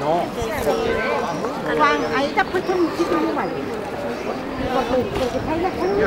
No. Hoàng ấy chắc phải? Không chứ không phải. Còn tôi tôi thấy nó không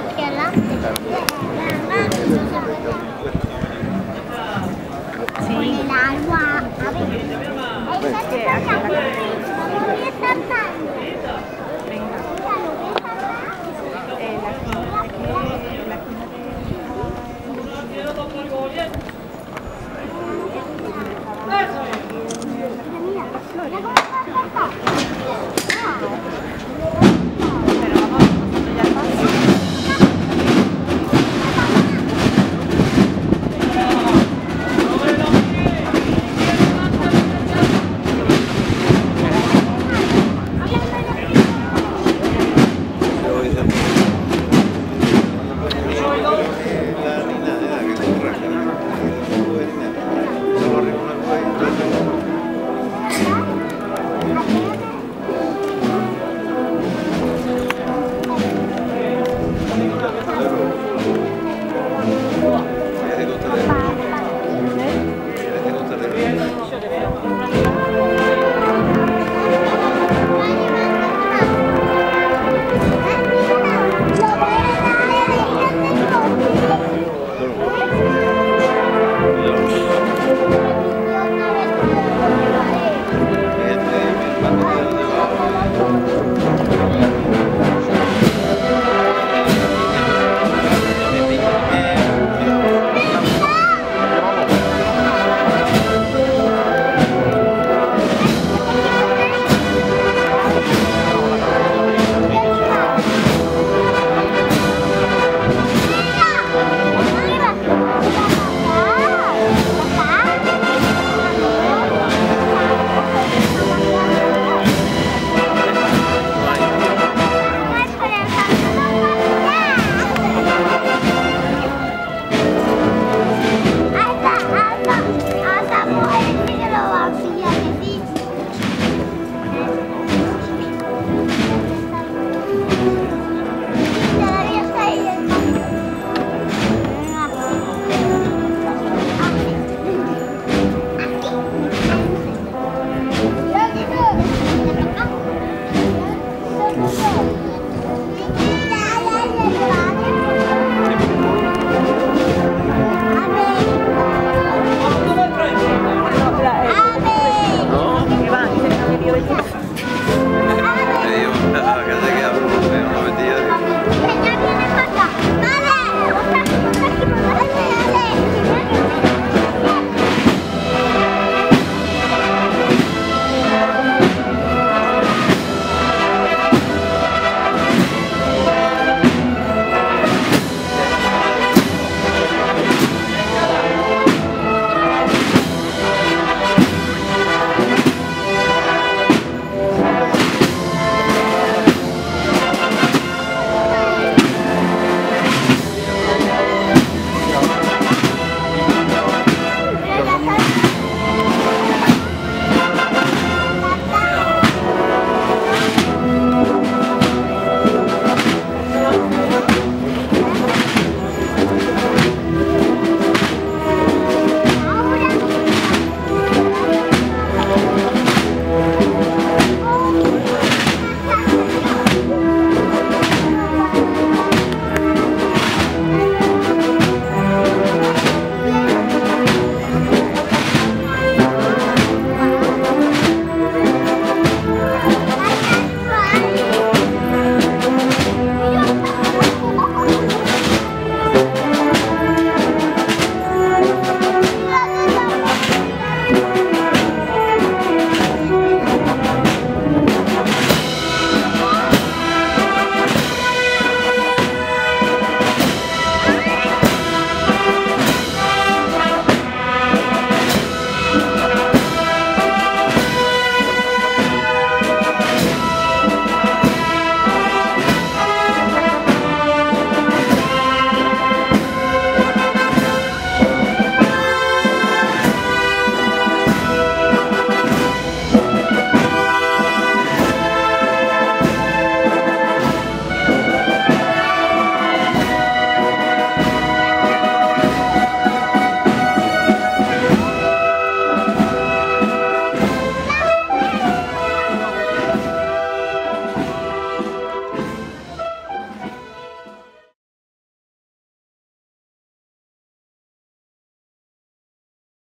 खेला